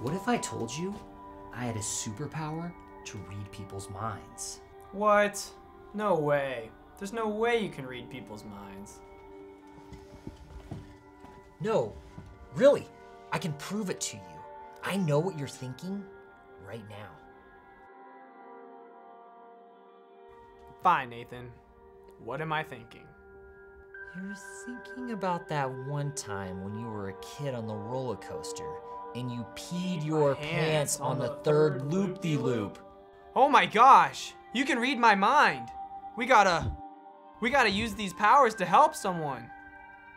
What if I told you I had a superpower to read people's minds? What? No way. There's no way you can read people's minds. No, really. I can prove it to you. I know what you're thinking right now. Fine, Nathan. What am I thinking? You're thinking about that one time when you were a kid on the roller coaster and you peed your pants on the third loop de loop. Oh my gosh! You can read my mind! We gotta. We gotta use these powers to help someone.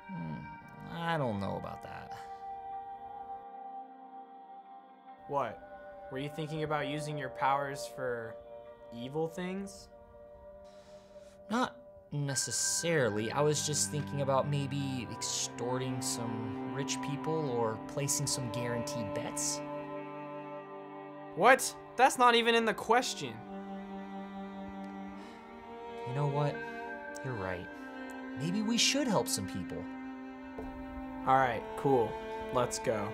Hmm, I don't know about that. What? Were you thinking about using your powers for evil things? Not necessarily. I was just thinking about maybe extorting some rich people or placing some guaranteed bets. What? That's not even in the question. You know what? You're right. Maybe we should help some people. Alright, cool. Let's go.